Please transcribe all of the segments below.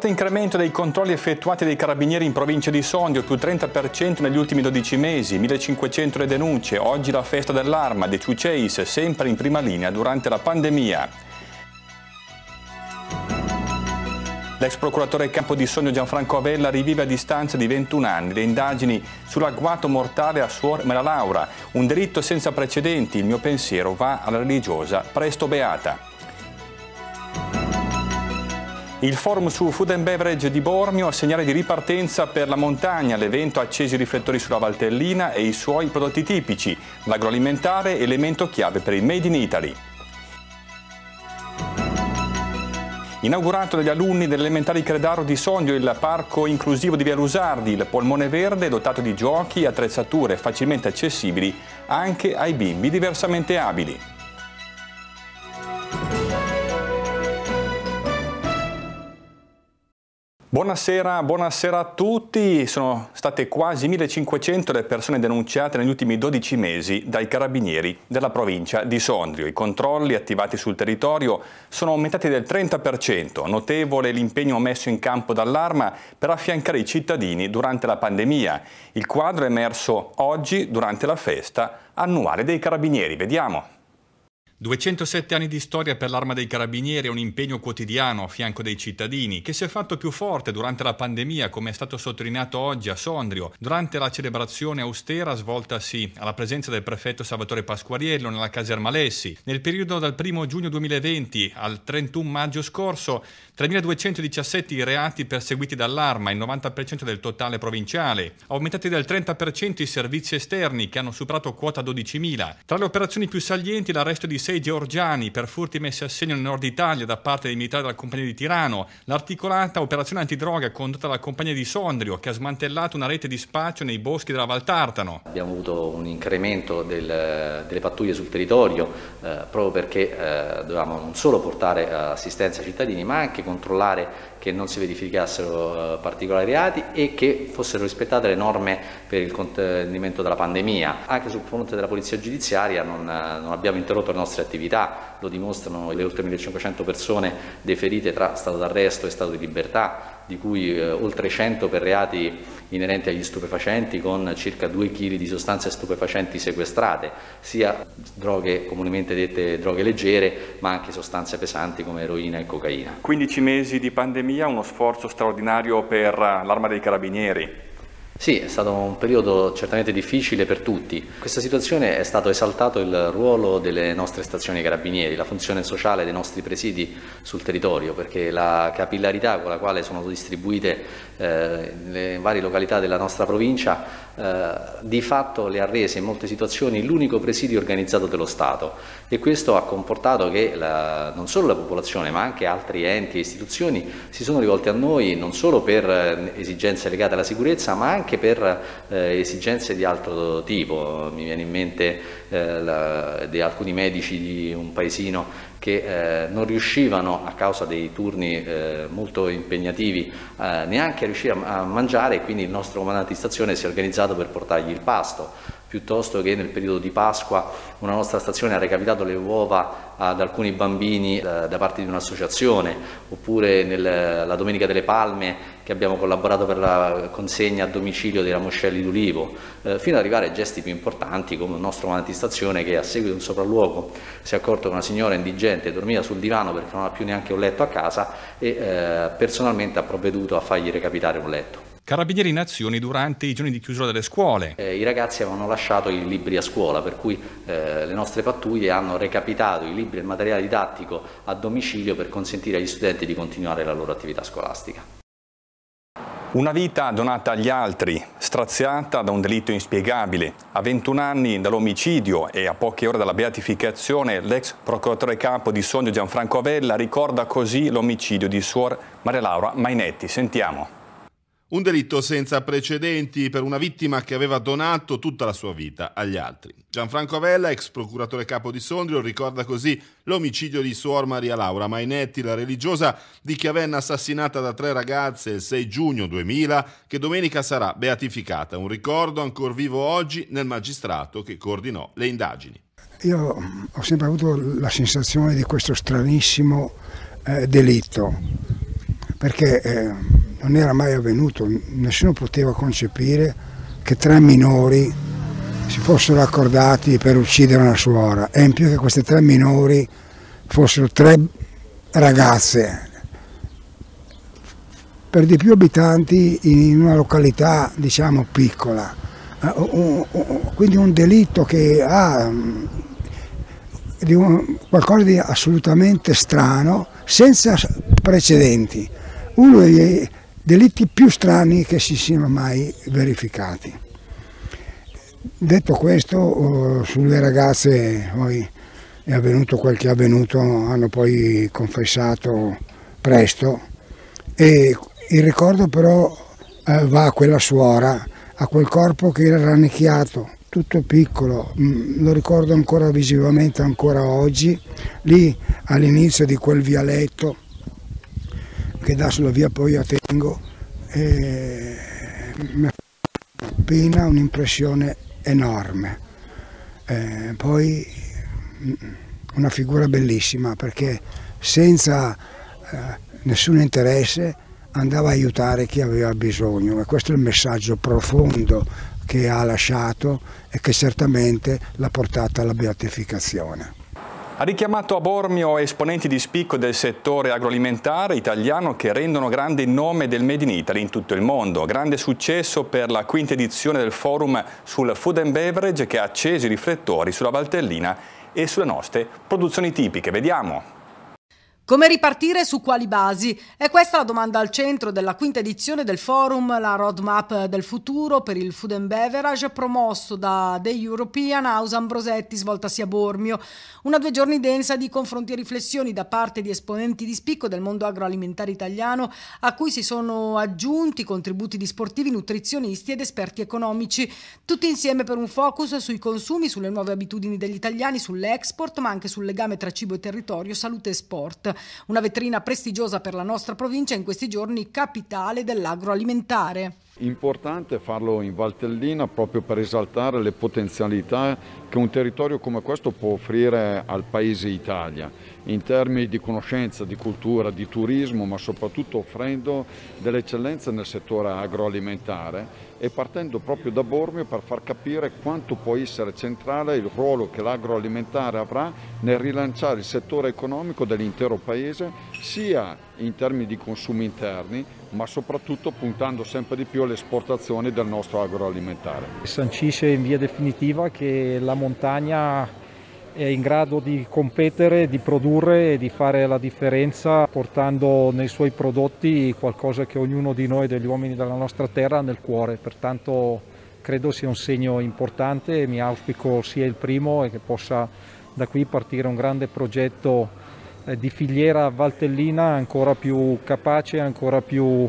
Forte incremento dei controlli effettuati dai carabinieri in provincia di Sondio, più 30% negli ultimi 12 mesi, 1500 le denunce, oggi la festa dell'arma, De Ciuceis sempre in prima linea durante la pandemia. L'ex procuratore campo di Sondio Gianfranco Avella rivive a distanza di 21 anni le indagini sull'agguato mortale a Suor Mela Laura, un delitto senza precedenti, il mio pensiero va alla religiosa presto beata. Il forum su Food and Beverage di Bormio, segnale di ripartenza per la montagna, l'evento accesi i riflettori sulla Valtellina e i suoi prodotti tipici, l'agroalimentare elemento chiave per il Made in Italy. Inaugurato dagli alunni dell'elementare Credaro di Sondio il parco inclusivo di Via Lusardi, il polmone verde dotato di giochi e attrezzature facilmente accessibili anche ai bimbi diversamente abili. Buonasera, buonasera, a tutti. Sono state quasi 1500 le persone denunciate negli ultimi 12 mesi dai carabinieri della provincia di Sondrio. I controlli attivati sul territorio sono aumentati del 30%. Notevole l'impegno messo in campo dall'Arma per affiancare i cittadini durante la pandemia. Il quadro è emerso oggi durante la festa annuale dei carabinieri. Vediamo. 207 anni di storia per l'Arma dei Carabinieri e un impegno quotidiano a fianco dei cittadini che si è fatto più forte durante la pandemia, come è stato sottolineato oggi a Sondrio, durante la celebrazione austera svoltasi alla presenza del prefetto Salvatore Pasquariello nella caserma Lessi. Nel periodo dal 1 giugno 2020 al 31 maggio scorso, 3.217 i reati perseguiti dall'Arma, il 90% del totale provinciale, aumentati del 30% i servizi esterni che hanno superato quota 12.000. Tra le operazioni più salienti l'arresto di 6 georgiani per furti messi a segno nel nord Italia da parte dei militari della compagnia di Tirano, l'articolata operazione antidroga condotta dalla compagnia di Sondrio che ha smantellato una rete di spaccio nei boschi della Valtartano. Abbiamo avuto un incremento del, delle pattuglie sul territorio eh, proprio perché eh, dovevamo non solo portare assistenza ai cittadini ma anche controllare che non si verificassero eh, particolari reati e che fossero rispettate le norme per il contenimento della pandemia. Anche sul fronte della polizia giudiziaria non, eh, non abbiamo interrotto le nostre attività, lo dimostrano le oltre 1500 persone deferite tra stato d'arresto e stato di libertà, di cui eh, oltre 100 per reati inerenti agli stupefacenti con circa 2 kg di sostanze stupefacenti sequestrate, sia droghe comunemente dette droghe leggere, ma anche sostanze pesanti come eroina e cocaina. 15 mesi di pandemia, uno sforzo straordinario per l'Arma dei Carabinieri. Sì, è stato un periodo certamente difficile per tutti. In questa situazione è stato esaltato il ruolo delle nostre stazioni carabinieri, la funzione sociale dei nostri presidi sul territorio, perché la capillarità con la quale sono distribuite eh, le varie località della nostra provincia eh, di fatto le ha rese in molte situazioni l'unico presidio organizzato dello Stato e questo ha comportato che la, non solo la popolazione ma anche altri enti e istituzioni si sono rivolti a noi non solo per eh, esigenze legate alla sicurezza ma anche per eh, esigenze di altro tipo. Mi viene in mente eh, la, di alcuni medici di un paesino che eh, non riuscivano a causa dei turni eh, molto impegnativi eh, neanche a riuscire a, a mangiare e quindi il nostro comandante di stazione si è organizzato per portargli il pasto. Piuttosto che nel periodo di Pasqua una nostra stazione ha recapitato le uova ad alcuni bambini eh, da parte di un'associazione, oppure nella Domenica delle Palme che abbiamo collaborato per la consegna a domicilio dei ramoscelli d'ulivo, eh, fino ad arrivare a gesti più importanti come il nostro comandante di stazione che a seguito di un sopralluogo si è accorto che una signora indigente dormiva sul divano perché non ha più neanche un letto a casa e eh, personalmente ha provveduto a fargli recapitare un letto. Carabinieri in azioni durante i giorni di chiusura delle scuole. Eh, I ragazzi avevano lasciato i libri a scuola, per cui eh, le nostre pattuglie hanno recapitato i libri e il materiale didattico a domicilio per consentire agli studenti di continuare la loro attività scolastica. Una vita donata agli altri, straziata da un delitto inspiegabile. A 21 anni dall'omicidio e a poche ore dalla beatificazione, l'ex procuratore capo di Sogno Gianfranco Avella ricorda così l'omicidio di suor Maria Laura Mainetti. Sentiamo. Un delitto senza precedenti per una vittima che aveva donato tutta la sua vita agli altri. Gianfranco Avella, ex procuratore capo di Sondrio, ricorda così l'omicidio di Suor Maria Laura Mainetti, la religiosa di Chiavenna assassinata da tre ragazze il 6 giugno 2000, che domenica sarà beatificata. Un ricordo ancora vivo oggi nel magistrato che coordinò le indagini. Io ho sempre avuto la sensazione di questo stranissimo eh, delitto perché eh, non era mai avvenuto, nessuno poteva concepire che tre minori si fossero accordati per uccidere una suora. E in più che queste tre minori fossero tre ragazze, per di più abitanti in una località diciamo piccola, eh, quindi un delitto che ha di un, qualcosa di assolutamente strano, senza precedenti, uno dei delitti più strani che si siano mai verificati. Detto questo, oh, sulle ragazze poi è avvenuto quel che è avvenuto, hanno poi confessato presto e il ricordo però eh, va a quella suora, a quel corpo che era rannicchiato, tutto piccolo, mm, lo ricordo ancora visivamente ancora oggi, lì all'inizio di quel vialetto che dà sulla via poi a Tengo, eh, mi ha fatto appena un'impressione enorme. Eh, poi mm, una figura bellissima perché senza eh, nessun interesse andava a aiutare chi aveva bisogno e questo è il messaggio profondo che ha lasciato e che certamente l'ha portata alla beatificazione. Ha richiamato a Bormio esponenti di spicco del settore agroalimentare italiano che rendono grande il nome del Made in Italy in tutto il mondo. Grande successo per la quinta edizione del forum sul food and beverage che ha acceso i riflettori sulla Valtellina e sulle nostre produzioni tipiche. Vediamo! Come ripartire su quali basi? È questa la domanda al centro della quinta edizione del forum, la roadmap del futuro per il food and beverage promosso da The European House Ambrosetti svoltasi a Bormio. Una due giorni densa di confronti e riflessioni da parte di esponenti di spicco del mondo agroalimentare italiano a cui si sono aggiunti contributi di sportivi, nutrizionisti ed esperti economici, tutti insieme per un focus sui consumi, sulle nuove abitudini degli italiani, sull'export ma anche sul legame tra cibo e territorio, salute e sport. Una vetrina prestigiosa per la nostra provincia in questi giorni capitale dell'agroalimentare. Importante farlo in Valtellina proprio per esaltare le potenzialità che un territorio come questo può offrire al paese Italia in termini di conoscenza, di cultura, di turismo, ma soprattutto offrendo delle eccellenze nel settore agroalimentare e partendo proprio da Bormio per far capire quanto può essere centrale il ruolo che l'agroalimentare avrà nel rilanciare il settore economico dell'intero paese, sia in termini di consumi interni, ma soprattutto puntando sempre di più alle esportazioni del nostro agroalimentare. Sancisce in via definitiva che la montagna è in grado di competere, di produrre e di fare la differenza portando nei suoi prodotti qualcosa che ognuno di noi, degli uomini della nostra terra, ha nel cuore. Pertanto credo sia un segno importante e mi auspico sia il primo e che possa da qui partire un grande progetto eh, di filiera valtellina ancora più capace, ancora più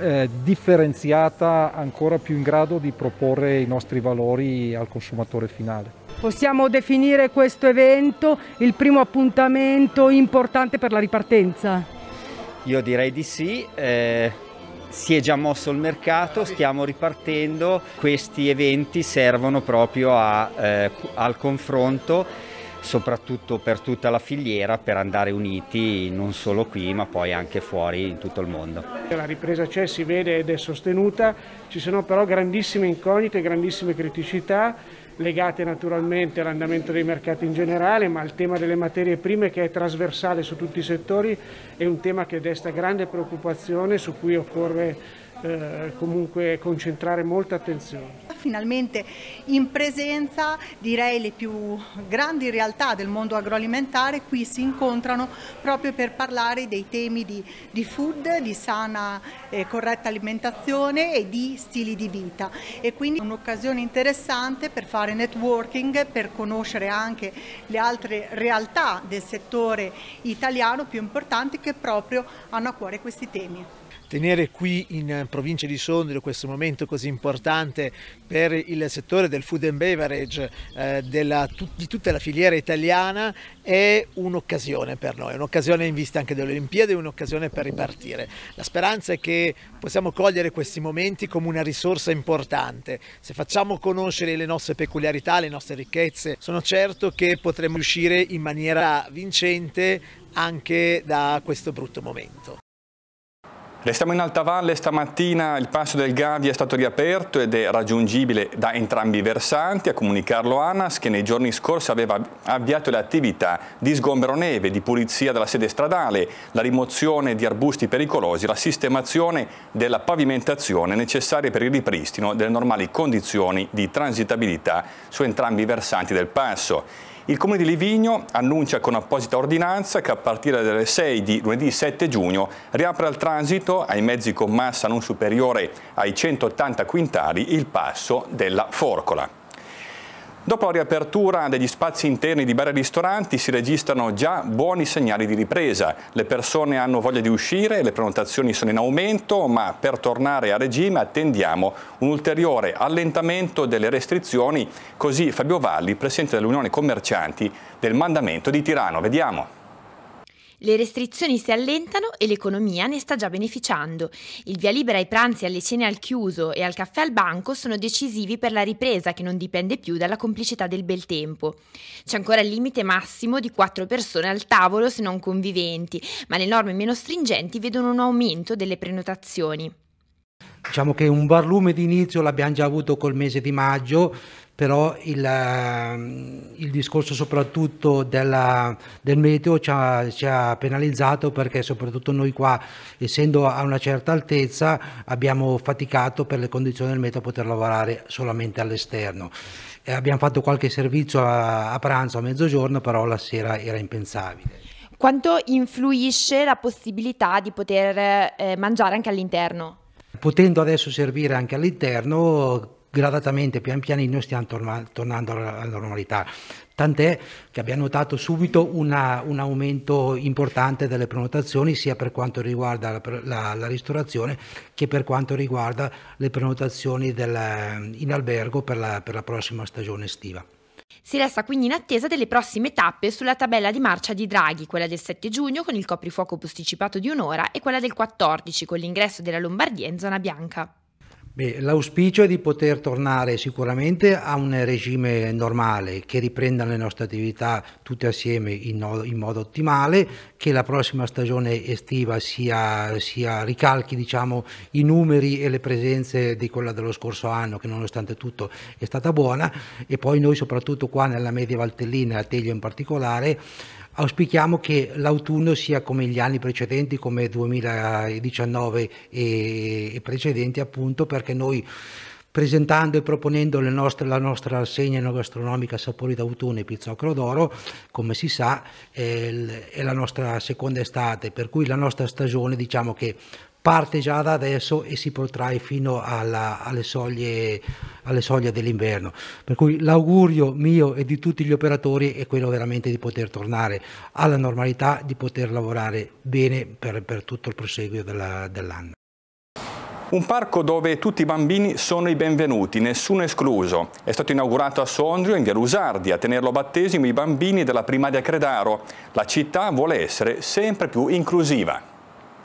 eh, differenziata, ancora più in grado di proporre i nostri valori al consumatore finale. Possiamo definire questo evento il primo appuntamento importante per la ripartenza? Io direi di sì. Eh, si è già mosso il mercato, stiamo ripartendo, questi eventi servono proprio a, eh, al confronto soprattutto per tutta la filiera per andare uniti non solo qui ma poi anche fuori in tutto il mondo. La ripresa c'è, si vede ed è sostenuta, ci sono però grandissime incognite, grandissime criticità legate naturalmente all'andamento dei mercati in generale, ma il tema delle materie prime che è trasversale su tutti i settori è un tema che desta grande preoccupazione su cui occorre eh, comunque concentrare molta attenzione. Finalmente in presenza direi le più grandi realtà del mondo agroalimentare qui si incontrano proprio per parlare dei temi di, di food, di sana e corretta alimentazione e di stili di vita e quindi un'occasione interessante per fare networking, per conoscere anche le altre realtà del settore italiano più importanti che proprio hanno a cuore questi temi tenere qui in provincia di Sondrio questo momento così importante per il settore del food and beverage eh, della, di tutta la filiera italiana è un'occasione per noi, un'occasione in vista anche delle Olimpiadi, un'occasione per ripartire. La speranza è che possiamo cogliere questi momenti come una risorsa importante. Se facciamo conoscere le nostre peculiarità, le nostre ricchezze, sono certo che potremo uscire in maniera vincente anche da questo brutto momento. Restiamo in Alta Valle, stamattina il passo del Gavi è stato riaperto ed è raggiungibile da entrambi i versanti, a comunicarlo ANAS che nei giorni scorsi aveva avviato le attività di sgombero neve, di pulizia della sede stradale, la rimozione di arbusti pericolosi, la sistemazione della pavimentazione necessaria per il ripristino delle normali condizioni di transitabilità su entrambi i versanti del passo. Il Comune di Livigno annuncia con apposita ordinanza che a partire dalle 6 di lunedì 7 giugno riapre al transito ai mezzi con massa non superiore ai 180 quintali il passo della Forcola. Dopo la riapertura degli spazi interni di bar e ristoranti si registrano già buoni segnali di ripresa. Le persone hanno voglia di uscire, le prenotazioni sono in aumento, ma per tornare a regime attendiamo un ulteriore allentamento delle restrizioni. Così Fabio Valli, Presidente dell'Unione Commercianti del Mandamento di Tirano. Vediamo. Le restrizioni si allentano e l'economia ne sta già beneficiando. Il via libera ai pranzi, alle cene al chiuso e al caffè al banco sono decisivi per la ripresa che non dipende più dalla complicità del bel tempo. C'è ancora il limite massimo di 4 persone al tavolo se non conviventi, ma le norme meno stringenti vedono un aumento delle prenotazioni. Diciamo che un barlume di inizio l'abbiamo già avuto col mese di maggio, però il, ehm, il discorso soprattutto della, del meteo ci ha, ci ha, penalizzato perché soprattutto noi qua, essendo a una certa altezza, abbiamo faticato per le condizioni del meteo a poter lavorare solamente all'esterno. Eh, abbiamo fatto qualche servizio a, a pranzo a mezzogiorno, però la sera era impensabile. Quanto influisce la possibilità di poter eh, mangiare anche all'interno? Potendo adesso servire anche all'interno, gradatamente, pian pianino, stiamo torna- tornando alla normalità. Tant'è che abbiamo notato subito una, un aumento importante delle prenotazioni, sia per quanto riguarda la, la, la ristorazione che per quanto riguarda le prenotazioni del, in albergo per la, per la prossima stagione estiva. Si resta quindi in attesa delle prossime tappe sulla tabella di marcia di Draghi, quella del 7 giugno con il coprifuoco posticipato di un'ora e quella del 14 con l'ingresso della Lombardia in zona bianca. Beh, l'auspicio è di poter tornare sicuramente a un regime normale, che riprenda le nostre attività tutte assieme in, in modo ottimale, che la prossima stagione estiva sia, sia, ricalchi diciamo, i numeri e le presenze di quella dello scorso anno, che nonostante tutto è stata buona, e poi noi soprattutto qua nella Media Valtellina, a Teglio in particolare, Auspichiamo che l'autunno sia come gli anni precedenti, come 2019 e, precedenti appunto perché noi presentando e proponendo nostre, la nostra rassegna enogastronomica Sapori d'autunno e Pizzocro d'Oro, come si sa è la nostra seconda estate, per cui la nostra stagione diciamo che parte già da adesso e si protrae fino alla, alle, soglie, alle soglie dell'inverno. Per cui l'augurio mio e di tutti gli operatori è quello veramente di poter tornare alla normalità, di poter lavorare bene per, per tutto il proseguio della, dell'anno. Un parco dove tutti i bambini sono i benvenuti, nessuno escluso. È stato inaugurato a Sondrio, in via Lusardi, a tenerlo battesimo i bambini della primaria Credaro. La città vuole essere sempre più inclusiva.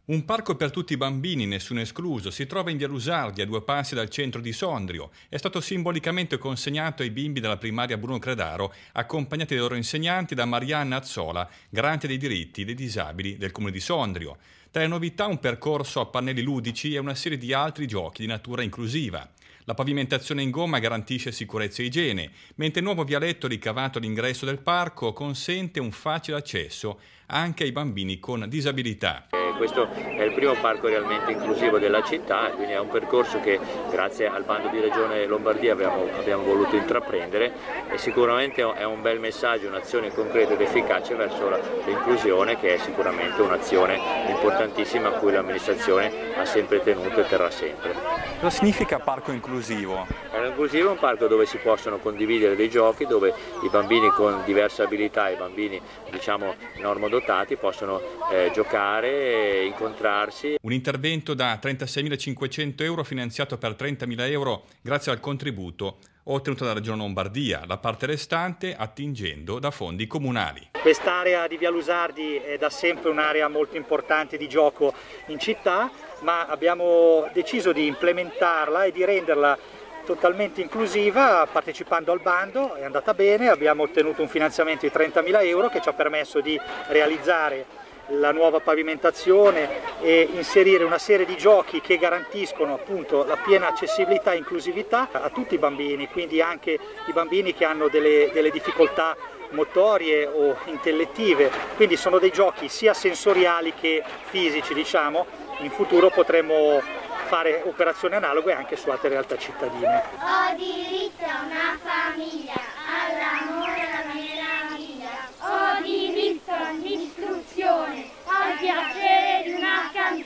Un parco per tutti i bambini, nessuno escluso, si trova in via Lusardi, a due passi dal centro di Sondrio. È stato simbolicamente consegnato ai bimbi della primaria Bruno Credaro, accompagnati dai loro insegnanti da Marianna Azzola, garante dei diritti dei disabili del comune di Sondrio. Tra le novità un percorso a pannelli ludici e una serie di altri giochi di natura inclusiva. La pavimentazione in gomma garantisce sicurezza e igiene, mentre il nuovo vialetto ricavato all'ingresso del parco consente un facile accesso anche ai bambini con disabilità questo è il primo parco realmente inclusivo della città, quindi è un percorso che grazie al bando di Regione Lombardia abbiamo, abbiamo voluto intraprendere e sicuramente è un bel messaggio, un'azione concreta ed efficace verso l'inclusione che è sicuramente un'azione importantissima a cui l'amministrazione ha sempre tenuto e terrà sempre. Cosa significa parco inclusivo? Parco inclusivo è un parco dove si possono condividere dei giochi, dove i bambini con diverse abilità, i bambini diciamo normodotati possono eh, giocare incontrarsi. Un intervento da 36.500 euro finanziato per 30.000 euro grazie al contributo ottenuto dalla Regione Lombardia, la parte restante attingendo da fondi comunali. Quest'area di Via Lusardi è da sempre un'area molto importante di gioco in città, ma abbiamo deciso di implementarla e di renderla totalmente inclusiva partecipando al bando, è andata bene, abbiamo ottenuto un finanziamento di 30.000 euro che ci ha permesso di realizzare la nuova pavimentazione e inserire una serie di giochi che garantiscono appunto la piena accessibilità e inclusività a tutti i bambini, quindi anche i bambini che hanno delle, delle difficoltà motorie o intellettive, quindi sono dei giochi sia sensoriali che fisici diciamo, in futuro potremo fare operazioni analoghe anche su altre realtà cittadine. Ho diritto a una famiglia, all'amore, alla meraviglia, ho diritto all'istruzione, al piacere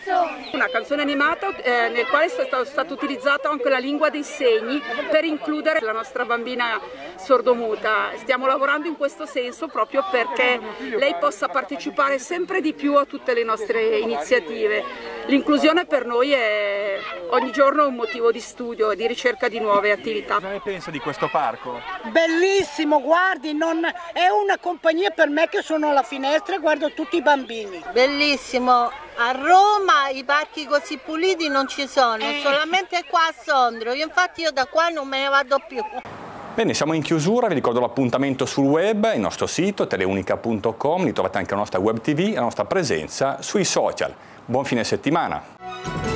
canzone. Una canzone animata eh, nel quale è stata utilizzata anche la lingua dei segni per includere la nostra bambina sordomuta. Stiamo lavorando in questo senso proprio perché lei possa partecipare sempre di più a tutte le nostre iniziative. L'inclusione per noi è ogni giorno un motivo di studio e di ricerca di nuove attività. Cosa ne pensa di questo parco? Bellissimo, guardi, non... è una compagnia per me che sono alla finestra e guardo tutti i bambini. Bellissimo, a Roma i parchi così puliti non ci sono, eh. solamente qua a Sondrio, infatti io da qua non me ne vado più. Bene, siamo in chiusura, vi ricordo l'appuntamento sul web, il nostro sito teleunica.com, lì trovate anche la nostra web tv e la nostra presenza sui social. Buon fine settimana!